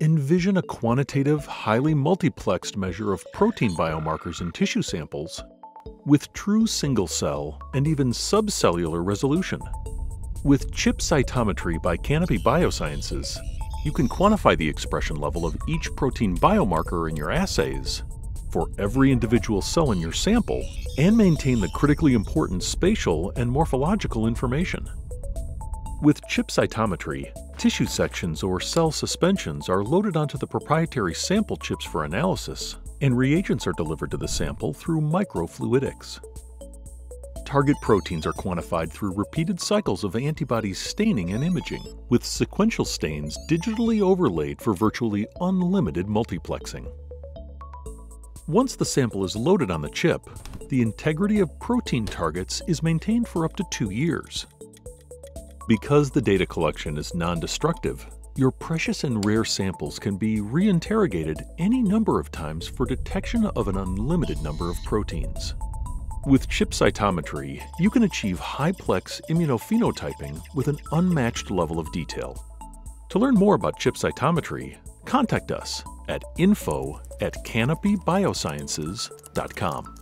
Envision a quantitative, highly multiplexed measure of protein biomarkers in tissue samples with true single cell and even subcellular resolution. With ChipCytometry by Canopy Biosciences, you can quantify the expression level of each protein biomarker in your assays for every individual cell in your sample and maintain the critically important spatial and morphological information. With ChipCytometry, tissue sections or cell suspensions are loaded onto the proprietary sample chips for analysis, and reagents are delivered to the sample through microfluidics. Target proteins are quantified through repeated cycles of antibodies staining and imaging, with sequential stains digitally overlaid for virtually unlimited multiplexing. Once the sample is loaded on the chip, the integrity of protein targets is maintained for up to two years, because the data collection is non-destructive, your precious and rare samples can be reinterrogated any number of times for detection of an unlimited number of proteins. With ChipCytometry, you can achieve high-plex immunophenotyping with an unmatched level of detail. To learn more about ChipCytometry, contact us at info at canopybiosciences.com.